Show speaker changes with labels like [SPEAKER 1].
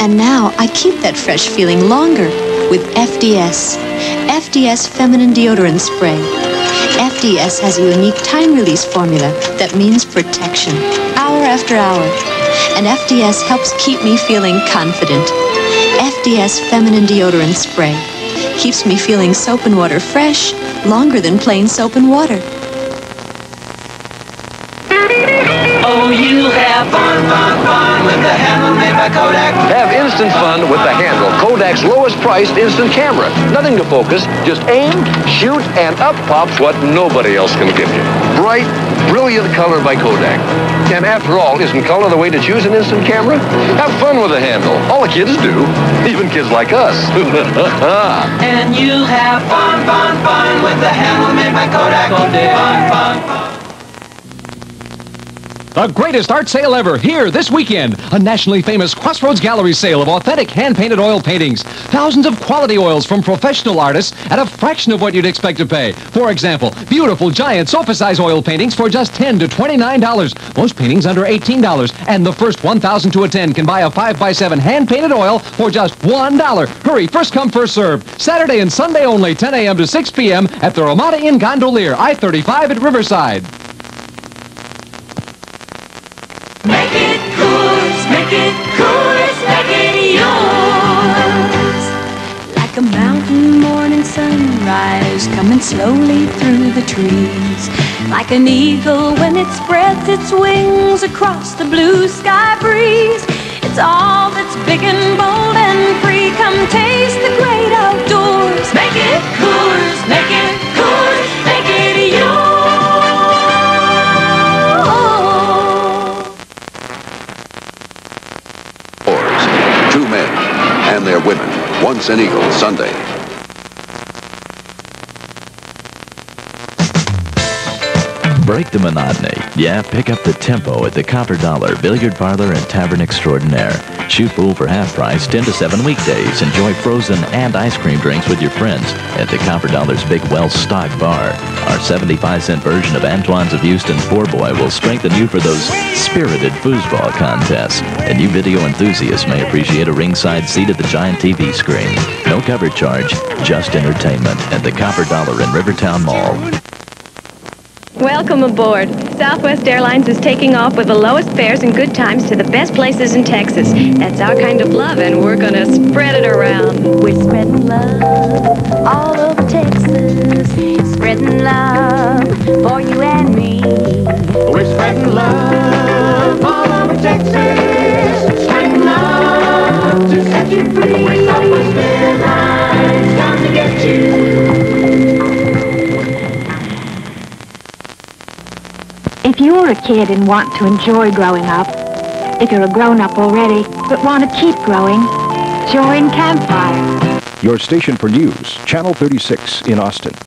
[SPEAKER 1] And now I keep that fresh feeling longer with FDS. FDS Feminine Deodorant Spray. FDS has a unique time release formula that means protection, hour after hour. And FDS helps keep me feeling confident. FDS Feminine Deodorant Spray keeps me feeling soap and water fresh longer than plain soap and water.
[SPEAKER 2] Oh, you have fun, fun, fun with the handle made by Kodak.
[SPEAKER 3] Have instant fun with the handle, Kodak's lowest priced instant camera. Nothing to focus, just aim, shoot, and up pops what nobody else can give you. Bright, brilliant color by Kodak. And after all, isn't color the way to choose an instant camera? Have fun with the handle. All the kids do, even kids like us.
[SPEAKER 2] And you have fun, fun, fun with the handle made by Kodak. Fun, fun, fun.
[SPEAKER 4] The greatest art sale ever here this weekend. A nationally famous Crossroads Gallery sale of authentic hand-painted oil paintings. Thousands of quality oils from professional artists at a fraction of what you'd expect to pay. For example, beautiful giant sofa-size oil paintings for just 10 to $29. Most paintings under $18. And the first 1,000 to attend can buy a 5x7 hand-painted oil for just $1. Hurry, first come, first serve. Saturday and Sunday only, 10 a.m. to 6 p.m. at the Ramada Inn Gondolier, I-35 at Riverside.
[SPEAKER 5] Sunrise coming slowly through the trees. Like an eagle when it spreads its wings across the blue sky breeze. It's all that's big and bold and free. Come taste the great outdoors.
[SPEAKER 2] Make it Coors, make it Coors, make it yours.
[SPEAKER 6] Two men and their women. Once an Eagle, Sunday.
[SPEAKER 7] Break the monotony. Yeah, pick up the tempo at the Copper Dollar Billiard Parlor and Tavern Extraordinaire. Shoot pool for half price, 10 to 7 weekdays. Enjoy frozen and ice cream drinks with your friends at the Copper Dollar's Big Well Stock Bar. Our 75 cent version of Antoine's of Houston's Poor Boy will strengthen you for those spirited foosball contests. And you video enthusiasts may appreciate a ringside seat at the giant TV screen. No cover charge, just entertainment at the Copper Dollar in Rivertown Mall.
[SPEAKER 8] Welcome aboard. Southwest Airlines is taking off with the lowest fares and good times to the best places in Texas. That's our kind of love, and we're going to spread it around.
[SPEAKER 5] We're spreading love all over Texas. Spreading love for you and me.
[SPEAKER 2] We're spreading love all over Texas. Spreading love to set you free.
[SPEAKER 9] If you're a kid and want to enjoy growing up, if you're a grown-up already but want to keep growing, join Campfire.
[SPEAKER 10] Your station for news, Channel 36 in Austin.